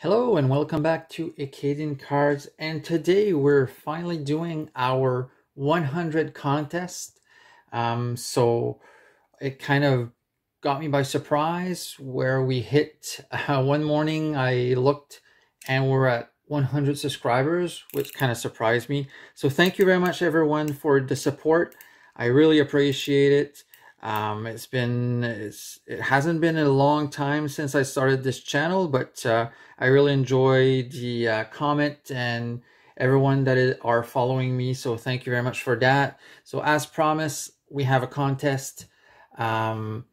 Hello and welcome back to Acadian Cards and today we're finally doing our 100 contest. Um, so it kind of got me by surprise where we hit uh, one morning I looked and we're at 100 subscribers which kind of surprised me. So thank you very much everyone for the support. I really appreciate it. Um, it's been, it's, it hasn't been a long time since I started this channel, but uh, I really enjoy the uh, comment and everyone that is, are following me. So thank you very much for that. So as promised, we have a contest. Um,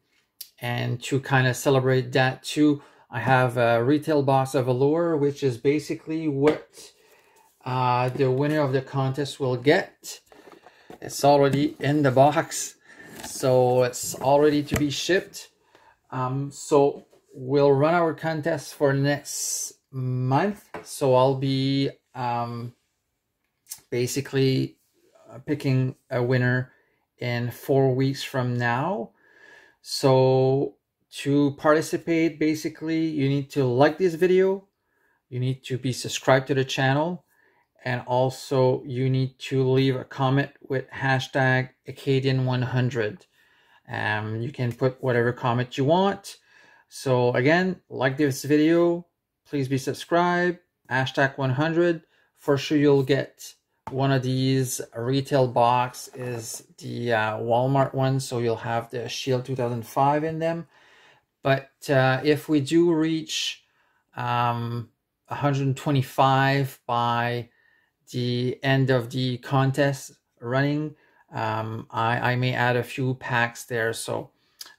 and to kind of celebrate that too, I have a retail box of Allure, which is basically what uh, the winner of the contest will get. It's already in the box so it's all ready to be shipped. Um, so we'll run our contest for next month. So i'll be um, basically uh, picking a winner in four weeks from now. So to participate basically you need to like this video. You need to be subscribed to the channel and also you need to leave a comment with hashtag Acadian100. Um, you can put whatever comment you want. So again, like this video, please be subscribed, hashtag 100. For sure you'll get one of these retail box is the uh, Walmart one, so you'll have the Shield 2005 in them. But uh, if we do reach um, 125 by the end of the contest running, um, I, I may add a few packs there. So,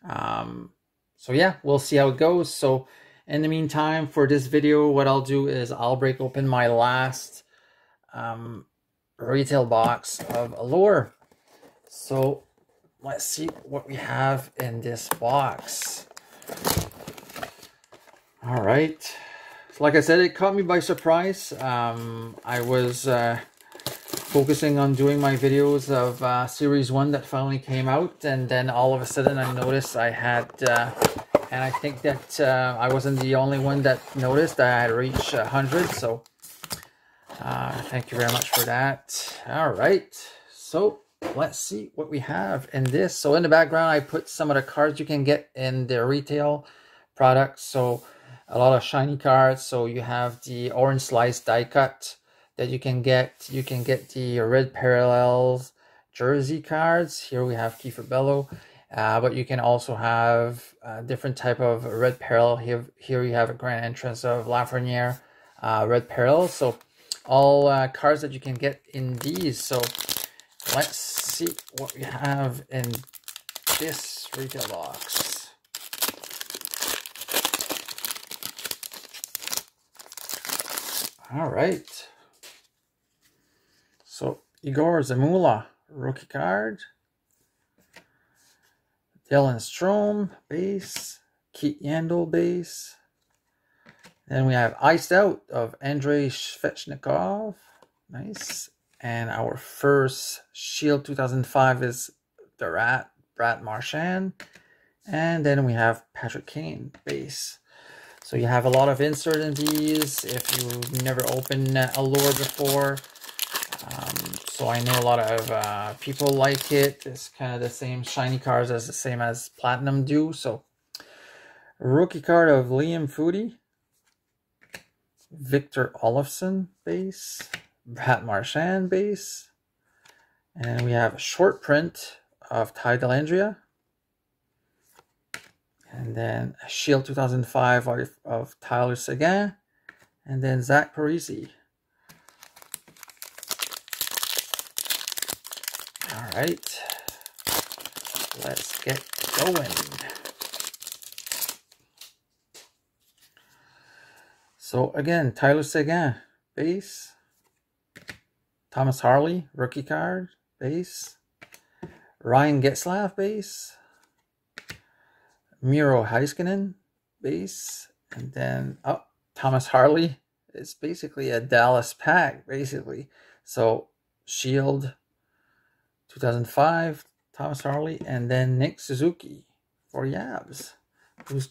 um, so yeah, we'll see how it goes. So in the meantime, for this video, what I'll do is I'll break open my last um, retail box of Allure. So let's see what we have in this box. All right. So like I said, it caught me by surprise. Um, I was uh, focusing on doing my videos of uh, Series 1 that finally came out, and then all of a sudden I noticed I had, uh, and I think that uh, I wasn't the only one that noticed that I had reached 100, so uh, thank you very much for that. All right, so let's see what we have in this. So in the background, I put some of the cards you can get in the retail products. So a lot of shiny cards. So you have the orange slice die cut that you can get. You can get the red parallels jersey cards. Here we have Kieffer Bellows. Uh, but you can also have a different type of red parallel. Here, here you have a grand entrance of Lafreniere uh, red parallel. So all uh, cards that you can get in these. So let's see what we have in this retail box. All right. So Igor Zamula, rookie card. Dylan Strome, base. Keith Yandle, base. Then we have Iced Out of Andrei Svechnikov. Nice. And our first Shield 2005 is the Rat, Brad Marchand. And then we have Patrick Kane, base. So you have a lot of insert in these if you've never opened Allure before. Um, so I know a lot of uh, people like it. It's kind of the same shiny cards as the same as Platinum do. So rookie card of Liam Foudy. Victor Olofsson base. Brad Marchand base. And we have a short print of Ty Dellandrea. And then Shield 2005 of, of Tyler Seguin. And then Zach Parise. All right. Let's get going. So again, Tyler Seguin, base. Thomas Harley, rookie card, base. Ryan Getzlaf, base. Miro Heiskanen base. And then oh, Thomas Harley. It's basically a Dallas pack, basically. So Shield 2005, Thomas Harley, and then Nick Suzuki for Habs, who's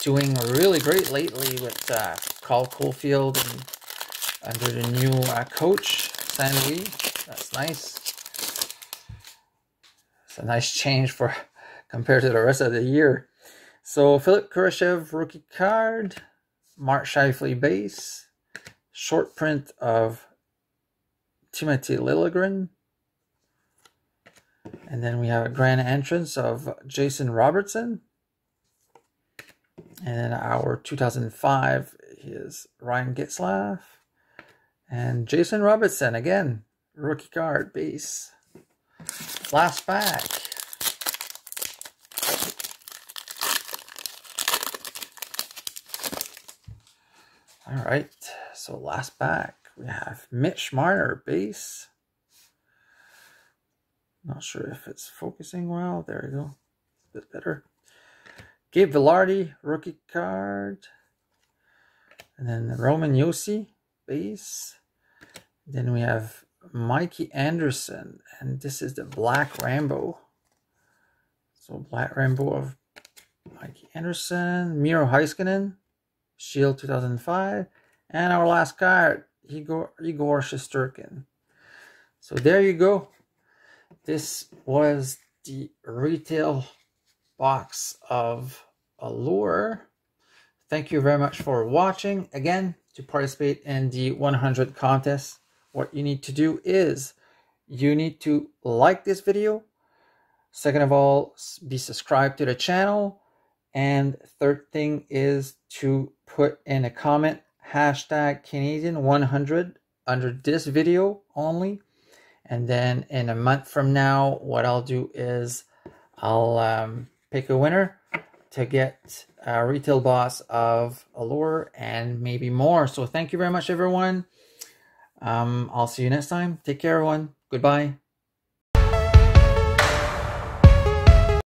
doing really great lately with uh, Cole Caufield and under the new uh, coach, San. That's nice. It's a nice change for compared to the rest of the year. So Philip Kurashev rookie card, Mark Scheifele base, short print of Timothy Liljegren, and then we have a grand entrance of Jason Robertson. And then our 2005 is Ryan Getzlaf. And Jason Robertson, again, rookie card base. Last pack. All right, so last back, we have Mitch Marner base. Not sure if it's focusing well. There we go. A bit better. Gabe Vilardi, rookie card. And then Roman Josi, base. Then we have Mikey Anderson. And this is the Black Rainbow. So Black Rainbow of Mikey Anderson. Miro Heiskanen, Shield 2005. And our last card, Igor, Igor Shesterkin. So there you go this was the retail box of Allure. Thank you very much for watching. Again, to participate in the 100 contest, what you need to do is you need to like this video. Second of all, be subscribed to the channel. And third thing is to put in a comment hashtag Acadian 100 under this video only and then in a month from now, what I'll do is I'll um, pick a winner to get a retail boss of Allure and maybe more. So thank you very much, everyone. Um, I'll see you next time. Take care, everyone. Goodbye.